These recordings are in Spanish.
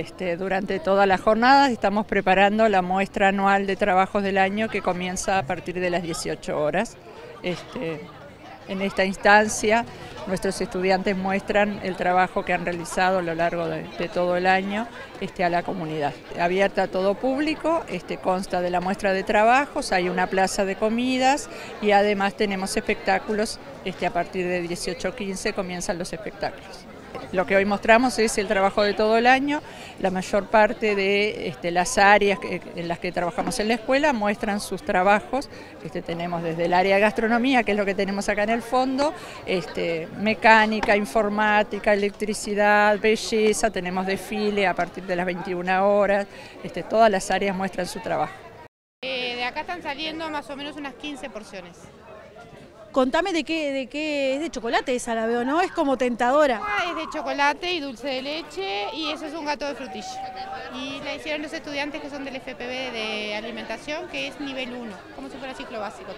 este, durante todas las jornadas. Estamos preparando la muestra anual de trabajos del año que comienza a partir de las 18 horas. Este, en esta instancia, nuestros estudiantes muestran el trabajo que han realizado a lo largo de, todo el año este, a la comunidad. Abierta a todo público, este, consta de la muestra de trabajos, hay una plaza de comidas y además tenemos espectáculos. A partir de 18.15 comienzan los espectáculos. Lo que hoy mostramos es el trabajo de todo el año. La mayor parte de este, las áreas en las que trabajamos en la escuela muestran sus trabajos. Este, tenemos desde el área de gastronomía, que es lo que tenemos acá en el fondo, este, mecánica, informática, electricidad, belleza, tenemos desfile a partir de las 21 horas. Este, todas las áreas muestran su trabajo. Eh, de acá están saliendo más o menos unas 15 porciones. Contame de qué, de qué es de chocolate esa la veo, ¿no? Es como tentadora. Ah, es de chocolate y dulce de leche y eso es un gato de frutilla. Y la hicieron los estudiantes que son del FPB de alimentación, que es nivel 1, como si fuera ciclo básico,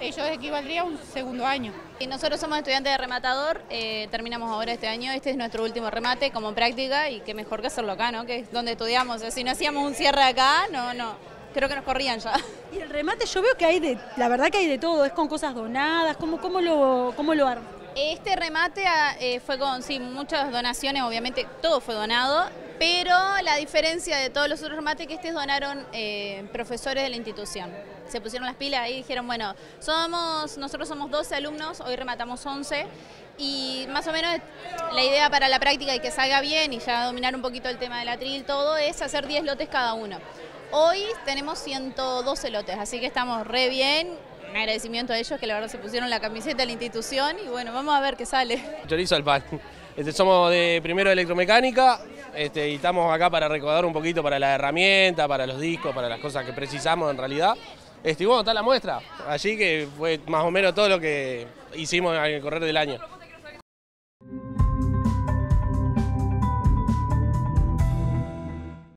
Ellos equivaldría a un segundo año. Y nosotros somos estudiantes de rematador, eh, terminamos ahora este año, este es nuestro último remate como práctica y qué mejor que hacerlo acá, ¿no? Que es donde estudiamos, si no hacíamos un cierre acá, no, no creo que nos corrían ya. Y el remate yo veo que hay de, la verdad que hay de todo, es con cosas donadas, ¿cómo, cómo lo, cómo lo arman? Este remate ah, eh, fue con, sí, muchas donaciones, obviamente todo fue donado, pero la diferencia de todos los otros remates que estos donaron eh, profesores de la institución. Se pusieron las pilas y dijeron, bueno, somos, nosotros somos 12 alumnos, hoy rematamos 11 y más o menos la idea para la práctica y que salga bien y ya dominar un poquito el tema del atril, todo es hacer 10 lotes cada uno. Hoy tenemos 112 lotes, así que estamos re bien. Un agradecimiento a ellos que la verdad se pusieron la camiseta de la institución y bueno, vamos a ver qué sale. Chorizo al pan. Este, somos de primero de electromecánica este, y estamos acá para recaudar un poquito para la herramienta, para los discos, para las cosas que precisamos en realidad. Este, y bueno, está la muestra, allí que fue más o menos todo lo que hicimos al correr del año.